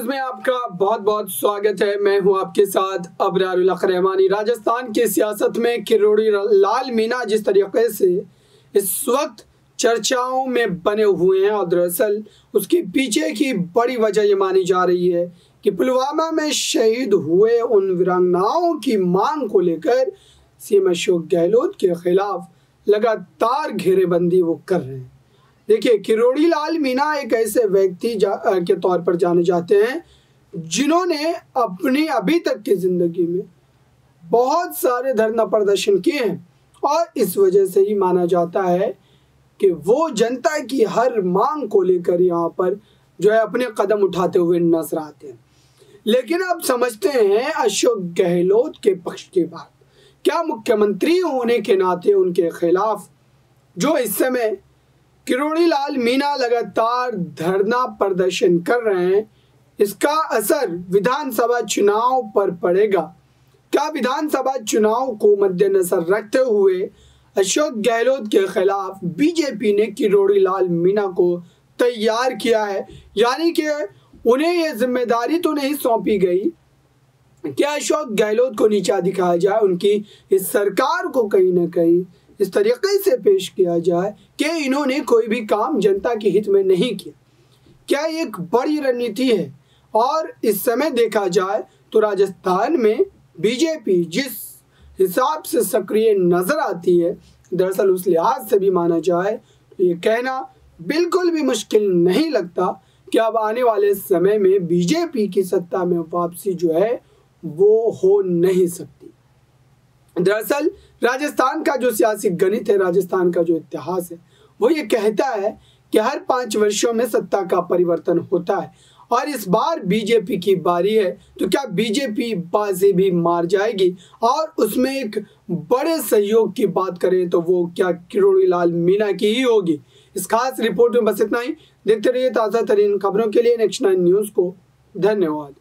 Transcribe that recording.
News में आपका बहुत बहुत स्वागत है। मैं हूँ आपके साथ अबरारुल रहमानी राजस्थान की सियासत में किरोड़ी लाल मीना जिस तरीके से इस वक्त चर्चाओं में बने हुए हैं और दरअसल उसके पीछे की बड़ी वजह ये मानी जा रही है कि पुलवामा में शहीद हुए उन वीरांगनाओं की मांग को लेकर सीएम अशोक गहलोत के खिलाफ लगातार घेरेबंदी वो कर रहे हैं। देखिए किरोड़ी लाल मीना एक ऐसे व्यक्ति के तौर पर जाने जाते हैं, जिन्होंने अपनी अभी तक की ज़िंदगी में बहुत सारे धरना प्रदर्शन किए हैं और इस वजह से ही माना जाता है कि वो जनता की हर मांग को लेकर यहाँ पर जो है अपने कदम उठाते हुए नज़र आते हैं। लेकिन अब समझते हैं अशोक गहलोत के पक्ष की बात। क्या मुख्यमंत्री होने के नाते उनके खिलाफ जो इस समय किरोड़ी लाल मीना लगातार धरना प्रदर्शन कर रहे हैं। इसका असर विधानसभा चुनाव पर पड़ेगा। क्या विधानसभा चुनाव को मद्देनजर रखते हुए अशोक गहलोत के खिलाफ बीजेपी ने किरोड़ी लाल मीना को तैयार किया है? यानी कि उन्हें यह ज़िम्मेदारी तो नहीं सौंपी गई। क्या अशोक गहलोत को नीचा दिखाया जाए? उनकी इस सरकार को कहीं ना कहीं इस तरीके से पेश किया जाए कि इन्होंने कोई भी काम जनता के हित में नहीं किया। क्या एक बड़ी रणनीति है? और इस समय देखा जाए तो राजस्थान में बीजेपी जिस हिसाब से सक्रिय नज़र आती है, दरअसल उस लिहाज से भी माना जाए तो ये कहना बिल्कुल भी मुश्किल नहीं लगता कि अब आने वाले समय में बीजेपी की सत्ता में वापसी जो है, वो हो नहीं सकती। दरअसल, राजस्थान का जो सियासी गणित है, राजस्थान का जो इतिहास है, वो ये कहता है कि हर पाँच वर्षों में सत्ता का परिवर्तन होता है। और इस बार बीजेपी की बारी है तो क्या बीजेपी बाजी भी मार जाएगी? और उसमें एक बड़े सहयोग की बात करें तो वो क्या किरोड़ी लाल मीना की ही होगी? इस खास रिपोर्ट में बस इतना ही। देखते रहिए ताज़ा तरीन खबरों के लिए नेक्स्ट नाइन न्यूज़ को। धन्यवाद।